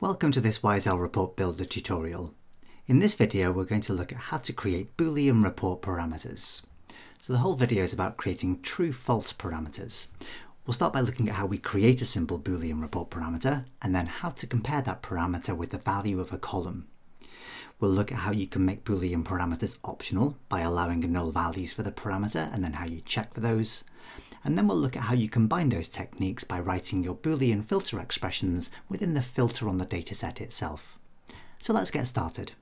Welcome to this Wise Owl Report Builder tutorial. In this video we're going to look at how to create Boolean report parameters. So the whole video is about creating true-false parameters. We'll start by looking at how we create a simple Boolean report parameter and then how to compare that parameter with the value of a column. We'll look at how you can make Boolean parameters optional by allowing null values for the parameter and then how you check for those. And then we'll look at how you combine those techniques by writing your Boolean filter expressions within the filter on the dataset itself. So let's get started.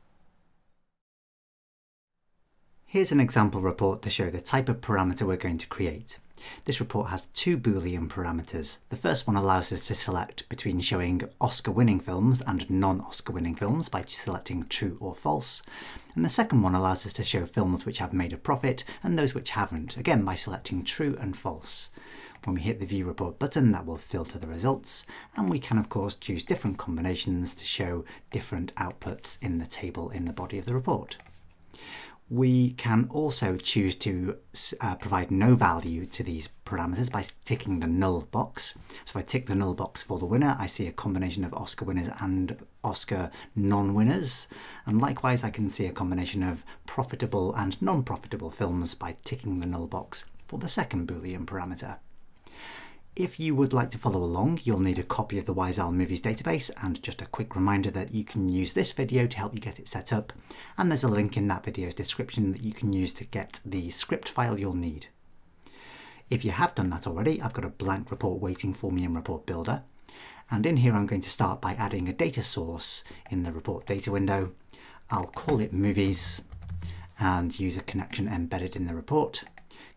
Here's an example report to show the type of parameter we're going to create. This report has two Boolean parameters. The first one allows us to select between showing Oscar-winning films and non-Oscar-winning films by selecting true or false. And the second one allows us to show films which have made a profit and those which haven't, again by selecting true and false. When we hit the View Report button, that will filter the results, and we can of course choose different combinations to show different outputs in the table in the body of the report. We can also choose to uh, provide no value to these parameters by ticking the null box. So if I tick the null box for the winner, I see a combination of Oscar winners and Oscar non-winners. And likewise, I can see a combination of profitable and non-profitable films by ticking the null box for the second Boolean parameter. If you would like to follow along, you'll need a copy of the Wise Owl Movies database and just a quick reminder that you can use this video to help you get it set up. And there's a link in that video's description that you can use to get the script file you'll need. If you have done that already, I've got a blank report waiting for me in Report Builder. And in here, I'm going to start by adding a data source in the report data window. I'll call it movies and use a connection embedded in the report,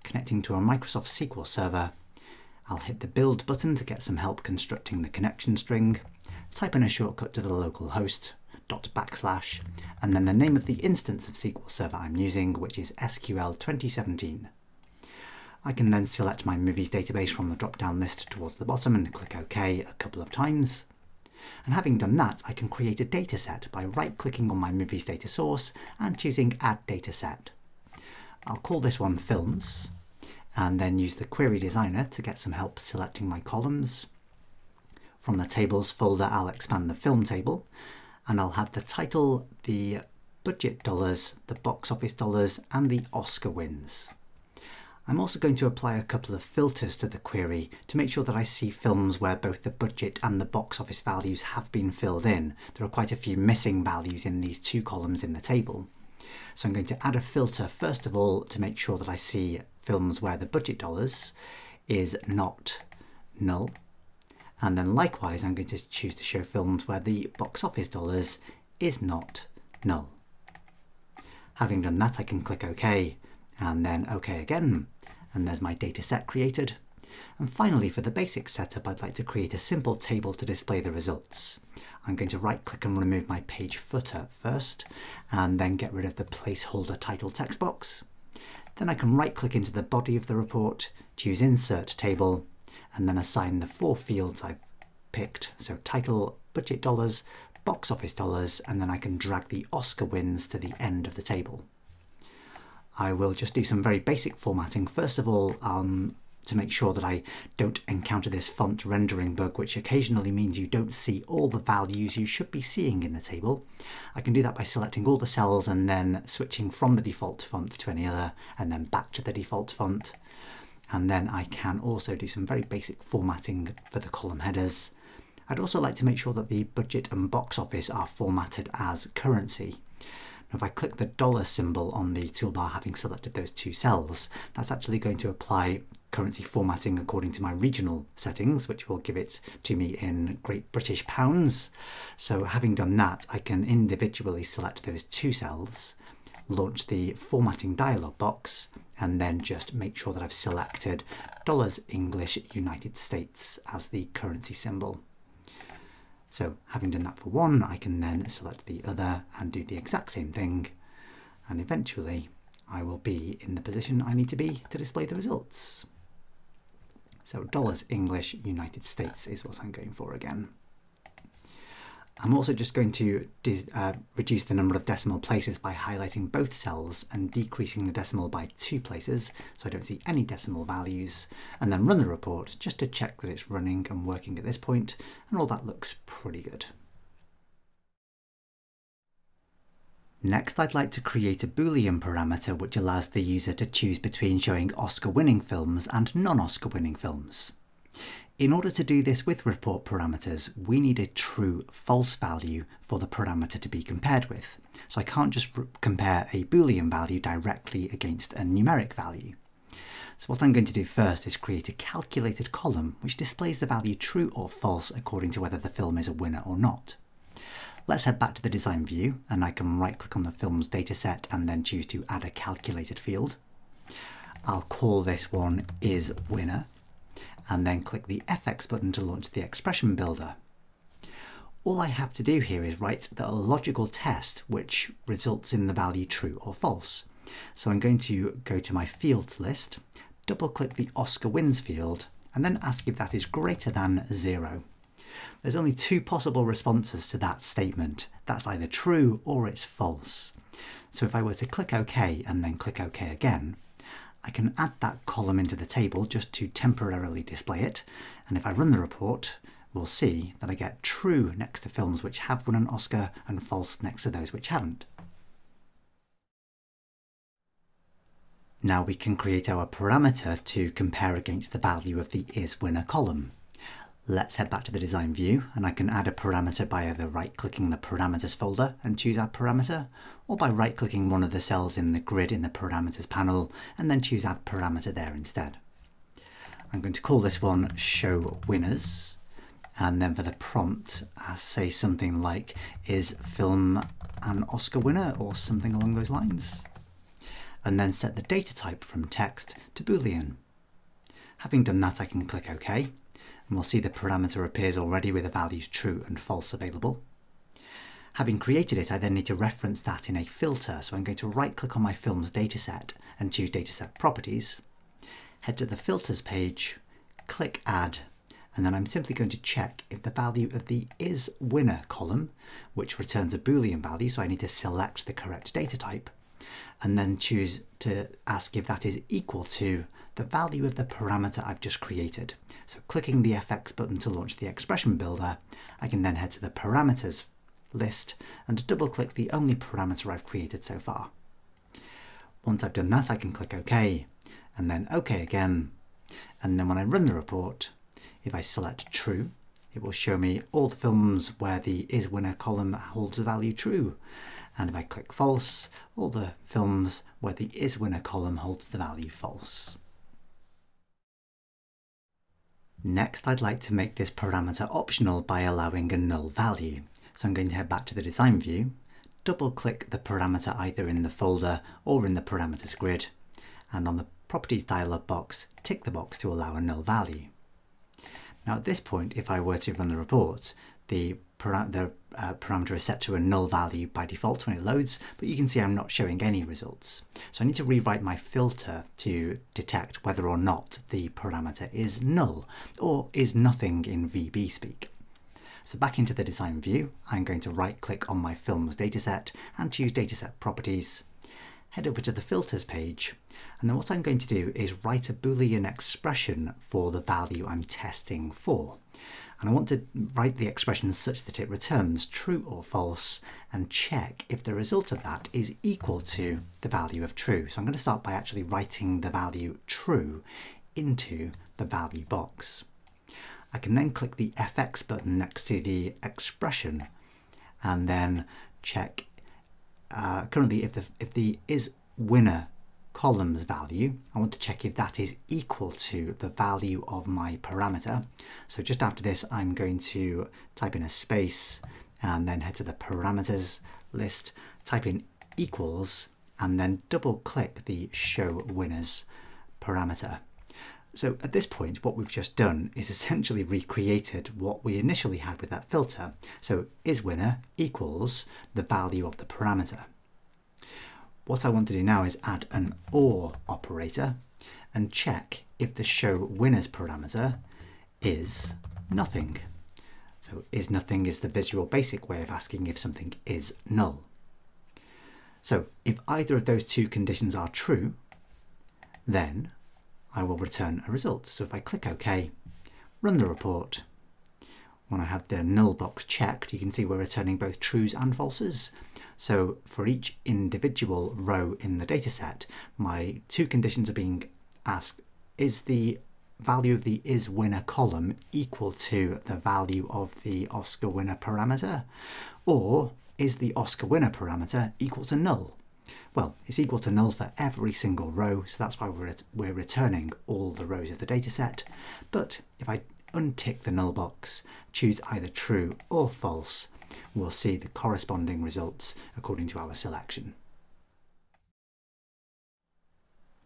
connecting to a Microsoft SQL server I'll hit the build button to get some help constructing the connection string, type in a shortcut to the local host, dot backslash, and then the name of the instance of SQL Server I'm using, which is SQL 2017. I can then select my movies database from the drop-down list towards the bottom and click OK a couple of times. And having done that, I can create a dataset by right-clicking on my movies data source and choosing Add Dataset. I'll call this one Films, and then use the Query Designer to get some help selecting my columns. From the Tables folder, I'll expand the film table, and I'll have the title, the budget dollars, the box office dollars, and the Oscar wins. I'm also going to apply a couple of filters to the query to make sure that I see films where both the budget and the box office values have been filled in. There are quite a few missing values in these two columns in the table. So I'm going to add a filter first of all to make sure that I see films where the budget dollars is not null. And then likewise, I'm going to choose to show films where the box office dollars is not null. Having done that, I can click OK and then OK again. And there's my data set created. And finally, for the basic setup, I'd like to create a simple table to display the results. I'm going to right click and remove my page footer first, and then get rid of the placeholder title text box. Then I can right click into the body of the report, choose insert table, and then assign the four fields I've picked. So title, budget dollars, box office dollars, and then I can drag the Oscar wins to the end of the table. I will just do some very basic formatting. First of all, um, to make sure that I don't encounter this font rendering bug, which occasionally means you don't see all the values you should be seeing in the table. I can do that by selecting all the cells and then switching from the default font to any other, and then back to the default font. And then I can also do some very basic formatting for the column headers. I'd also like to make sure that the budget and box office are formatted as currency. Now if I click the dollar symbol on the toolbar having selected those two cells, that's actually going to apply currency formatting according to my regional settings, which will give it to me in Great British pounds. So having done that, I can individually select those two cells, launch the formatting dialog box, and then just make sure that I've selected dollars English United States as the currency symbol. So having done that for one, I can then select the other and do the exact same thing. And eventually I will be in the position I need to be to display the results. So dollars English United States is what I'm going for again. I'm also just going to uh, reduce the number of decimal places by highlighting both cells and decreasing the decimal by two places so I don't see any decimal values and then run the report just to check that it's running and working at this point and all that looks pretty good. Next, I'd like to create a Boolean parameter which allows the user to choose between showing Oscar-winning films and non-Oscar-winning films. In order to do this with report parameters, we need a true false value for the parameter to be compared with. So I can't just compare a Boolean value directly against a numeric value. So what I'm going to do first is create a calculated column which displays the value true or false according to whether the film is a winner or not. Let's head back to the design view and I can right click on the film's dataset and then choose to add a calculated field. I'll call this one is winner and then click the FX button to launch the expression builder. All I have to do here is write the logical test which results in the value true or false. So I'm going to go to my fields list, double click the Oscar wins field and then ask if that is greater than zero. There's only two possible responses to that statement. That's either true or it's false. So if I were to click OK and then click OK again, I can add that column into the table just to temporarily display it. And if I run the report, we'll see that I get true next to films which have won an Oscar and false next to those which haven't. Now we can create our parameter to compare against the value of the is winner column. Let's head back to the design view and I can add a parameter by either right clicking the parameters folder and choose add parameter or by right clicking one of the cells in the grid in the parameters panel and then choose add parameter there instead. I'm going to call this one show winners and then for the prompt I say something like is film an Oscar winner or something along those lines and then set the data type from text to boolean. Having done that I can click OK and we'll see the parameter appears already with the values true and false available. Having created it, I then need to reference that in a filter. So I'm going to right click on my film's dataset and choose dataset properties, head to the filters page, click add, and then I'm simply going to check if the value of the is winner column, which returns a boolean value, so I need to select the correct data type, and then choose to ask if that is equal to the value of the parameter I've just created. So clicking the FX button to launch the expression builder, I can then head to the parameters list and double click the only parameter I've created so far. Once I've done that, I can click OK and then OK again. And then when I run the report, if I select true, it will show me all the films where the is winner column holds the value true. And if I click false, all the films where the is winner column holds the value false. Next, I'd like to make this parameter optional by allowing a null value. So I'm going to head back to the design view, double click the parameter either in the folder or in the parameters grid, and on the properties dialog box, tick the box to allow a null value. Now at this point, if I were to run the report, the, the uh, parameter is set to a null value by default when it loads, but you can see I'm not showing any results. So I need to rewrite my filter to detect whether or not the parameter is null or is nothing in VB speak. So back into the design view, I'm going to right click on my film's dataset and choose dataset properties, head over to the filters page, and then what I'm going to do is write a boolean expression for the value I'm testing for and I want to write the expression such that it returns true or false and check if the result of that is equal to the value of true. So I'm going to start by actually writing the value true into the value box. I can then click the FX button next to the expression and then check uh, currently if the, if the is winner columns value, I want to check if that is equal to the value of my parameter. So just after this, I'm going to type in a space and then head to the parameters list, type in equals, and then double click the show winners parameter. So at this point, what we've just done is essentially recreated what we initially had with that filter. So is winner equals the value of the parameter. What I want to do now is add an OR operator and check if the show winners parameter is nothing. So is nothing is the visual basic way of asking if something is null. So if either of those two conditions are true, then I will return a result. So if I click OK, run the report, when I have the null box checked, you can see we're returning both trues and falses. So for each individual row in the dataset, my two conditions are being asked, is the value of the is winner column equal to the value of the Oscar winner parameter? Or is the Oscar winner parameter equal to null? Well, it's equal to null for every single row, so that's why we're, we're returning all the rows of the dataset. But if I untick the null box, choose either true or false, we'll see the corresponding results according to our selection.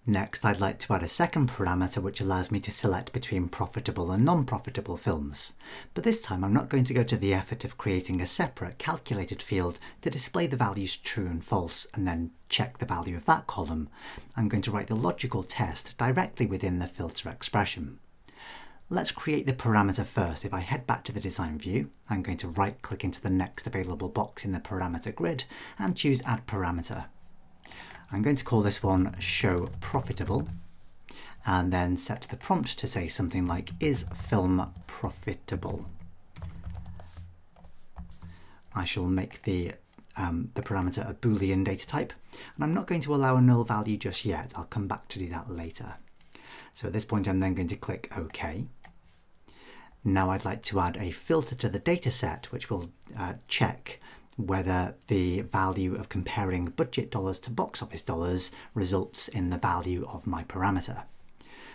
Next, I'd like to add a second parameter which allows me to select between profitable and non-profitable films. But this time I'm not going to go to the effort of creating a separate calculated field to display the values true and false and then check the value of that column. I'm going to write the logical test directly within the filter expression. Let's create the parameter first. If I head back to the design view, I'm going to right click into the next available box in the parameter grid and choose add parameter. I'm going to call this one show profitable and then set the prompt to say something like is film profitable. I shall make the um, the parameter a boolean data type and I'm not going to allow a null value just yet I'll come back to do that later so at this point I'm then going to click OK now I'd like to add a filter to the data set which will uh, check whether the value of comparing budget dollars to box office dollars results in the value of my parameter.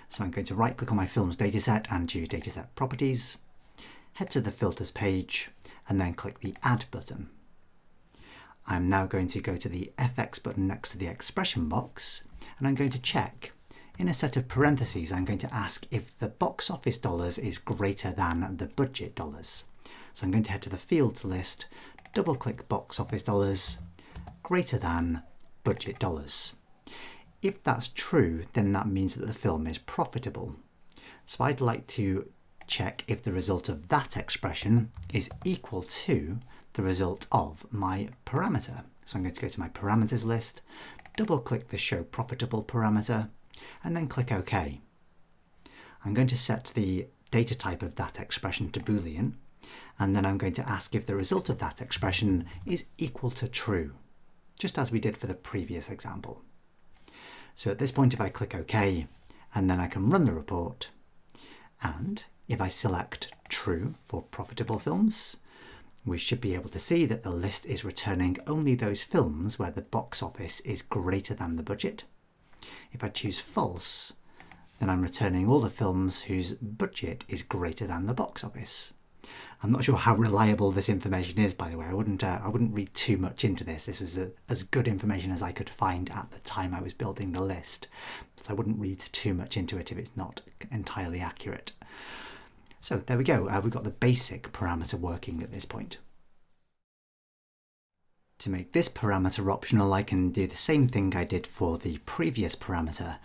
So I'm going to right click on my films dataset and choose dataset properties, head to the filters page and then click the add button. I'm now going to go to the FX button next to the expression box and I'm going to check in a set of parentheses I'm going to ask if the box office dollars is greater than the budget dollars. So I'm going to head to the fields list double click box office dollars greater than budget dollars. If that's true, then that means that the film is profitable. So I'd like to check if the result of that expression is equal to the result of my parameter. So I'm going to go to my parameters list, double click the show profitable parameter, and then click OK. I'm going to set the data type of that expression to Boolean, and then I'm going to ask if the result of that expression is equal to true, just as we did for the previous example. So at this point, if I click OK, and then I can run the report, and if I select true for profitable films, we should be able to see that the list is returning only those films where the box office is greater than the budget. If I choose false, then I'm returning all the films whose budget is greater than the box office. I'm not sure how reliable this information is, by the way. I wouldn't, uh, I wouldn't read too much into this. This was a, as good information as I could find at the time I was building the list. So I wouldn't read too much into it if it's not entirely accurate. So there we go. Uh, we've got the basic parameter working at this point. To make this parameter optional, I can do the same thing I did for the previous parameter.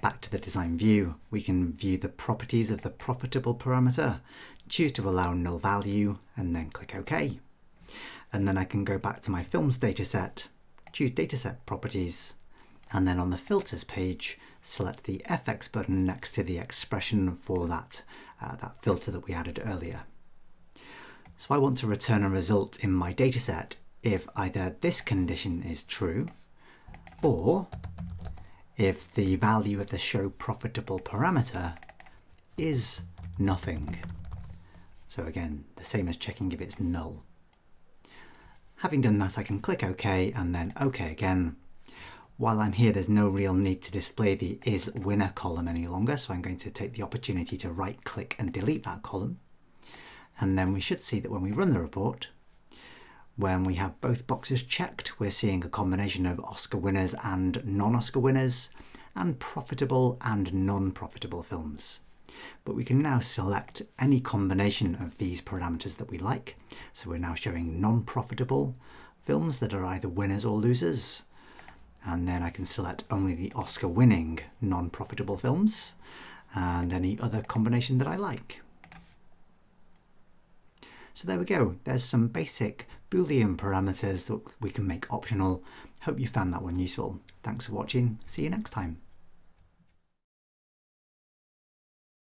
Back to the design view, we can view the properties of the profitable parameter choose to allow null value, and then click OK. And then I can go back to my films dataset, choose dataset properties, and then on the filters page, select the FX button next to the expression for that, uh, that filter that we added earlier. So I want to return a result in my dataset if either this condition is true or if the value of the show profitable parameter is nothing. So again, the same as checking if it's null. Having done that, I can click OK and then OK again. While I'm here, there's no real need to display the is winner column any longer, so I'm going to take the opportunity to right click and delete that column. And then we should see that when we run the report, when we have both boxes checked, we're seeing a combination of Oscar winners and non-Oscar winners, and profitable and non-profitable films but we can now select any combination of these parameters that we like. So we're now showing non-profitable films that are either winners or losers. And then I can select only the Oscar winning non-profitable films and any other combination that I like. So there we go. There's some basic Boolean parameters that we can make optional. Hope you found that one useful. Thanks for watching. See you next time.